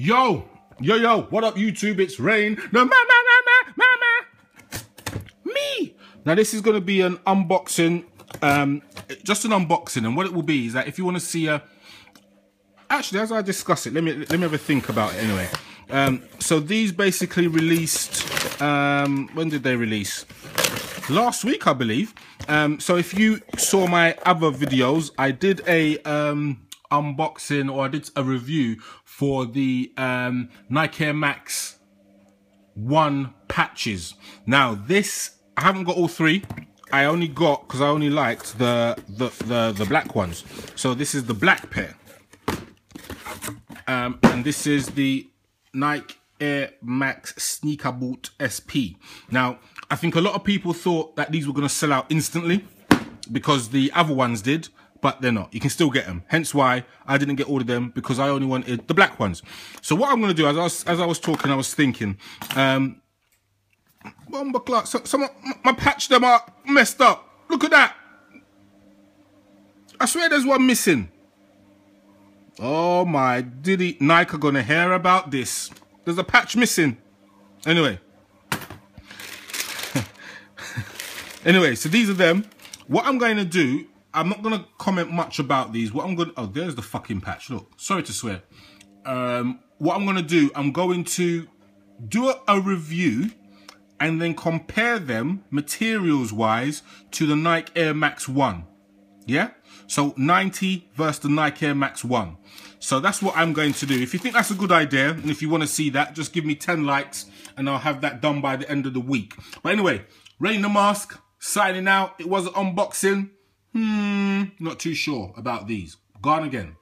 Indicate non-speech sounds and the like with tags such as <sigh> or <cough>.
Yo, yo, yo, what up, YouTube? It's Rain. No, ma, ma, ma. Me. Now, this is going to be an unboxing, um, just an unboxing. And what it will be is that if you want to see a, actually, as I discuss it, let me let me have a think about it anyway. Um, so these basically released, um, when did they release? Last week, I believe. Um, so if you saw my other videos, I did a um, unboxing or I did a review for the um, Nike Air Max 1 patches. Now this, I haven't got all three. I only got, because I only liked the, the, the, the black ones. So this is the black pair. Um, and this is the Nike Air Max Sneaker Boot SP. Now, I think a lot of people thought that these were going to sell out instantly because the other ones did, but they're not. You can still get them. Hence why I didn't get all of them because I only wanted the black ones. So what I'm going to do, as I was, as I was talking, I was thinking, um, Bomber Clark, so, my patch them up, messed up. Look at that. I swear there's one missing. Oh my, did he, Nike are gonna hear about this. There's a patch missing. Anyway. <laughs> anyway, so these are them. What I'm going to do, I'm not going to comment much about these. What I'm going to, oh, there's the fucking patch. Look, sorry to swear. Um, what I'm going to do, I'm going to do a, a review and then compare them materials wise to the Nike Air Max 1. Yeah? So 90 versus the Nike Air Max 1. So that's what I'm going to do. If you think that's a good idea, and if you want to see that, just give me 10 likes, and I'll have that done by the end of the week. But anyway, Rain the Mask, signing out. It was an unboxing. Hmm, not too sure about these. Gone again.